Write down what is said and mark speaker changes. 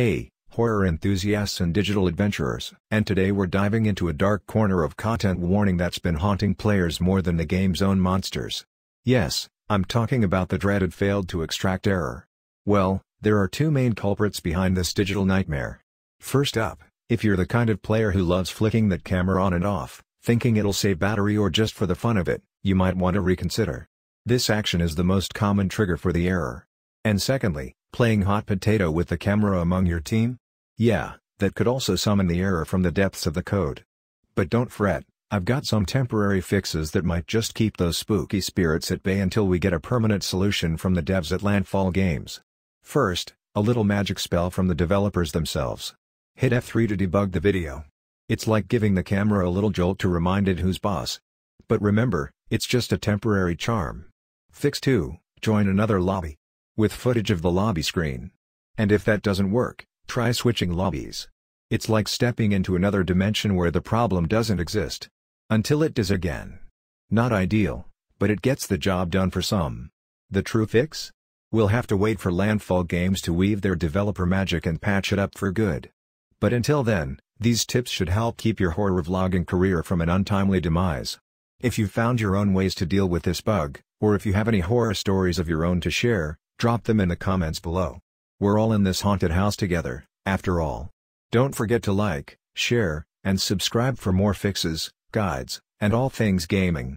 Speaker 1: Hey, horror enthusiasts and digital adventurers. And today we're diving into a dark corner of content warning that's been haunting players more than the game's own monsters. Yes, I'm talking about the dreaded failed to extract error. Well, there are two main culprits behind this digital nightmare. First up, if you're the kind of player who loves flicking that camera on and off, thinking it'll save battery or just for the fun of it, you might want to reconsider. This action is the most common trigger for the error. And secondly, playing hot potato with the camera among your team? Yeah, that could also summon the error from the depths of the code. But don't fret, I've got some temporary fixes that might just keep those spooky spirits at bay until we get a permanent solution from the devs at Landfall Games. First, a little magic spell from the developers themselves. Hit F3 to debug the video. It's like giving the camera a little jolt to remind it who's boss. But remember, it's just a temporary charm. Fix 2, join another lobby with footage of the lobby screen. And if that doesn't work, try switching lobbies. It's like stepping into another dimension where the problem doesn't exist. Until it does again. Not ideal, but it gets the job done for some. The true fix? We'll have to wait for Landfall Games to weave their developer magic and patch it up for good. But until then, these tips should help keep your horror vlogging career from an untimely demise. If you've found your own ways to deal with this bug, or if you have any horror stories of your own to share, Drop them in the comments below. We're all in this haunted house together, after all. Don't forget to like, share, and subscribe for more fixes, guides, and all things gaming.